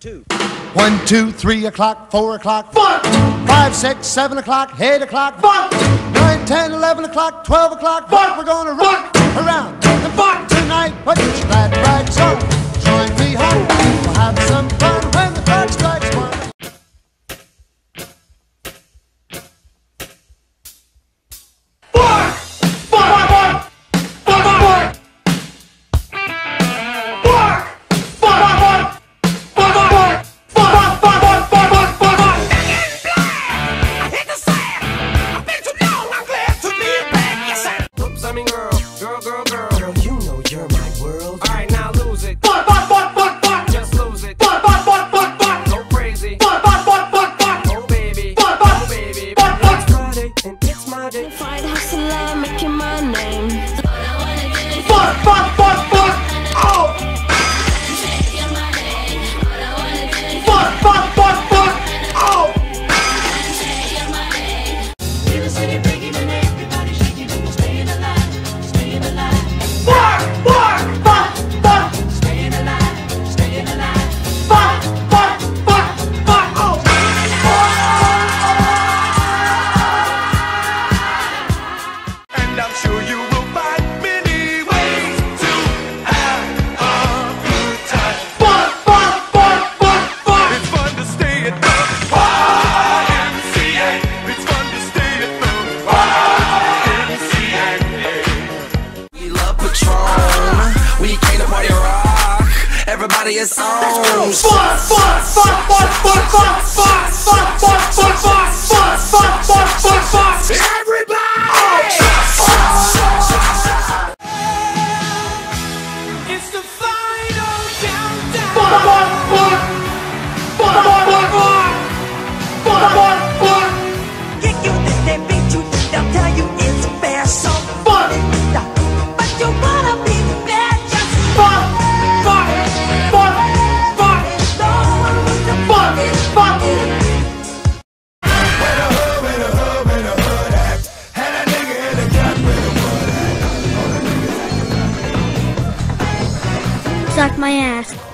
two. One, two, three o'clock, four o'clock, four. Five, six, seven o'clock, eight o'clock, four. Nine, ten, eleven o'clock, twelve o'clock. We're gonna. Girl, girl, girl. out of. Fuck, fuck, fuck, fuck, fuck, fuck, fuck, fuck, fuck, fuck, fuck. suck my ass.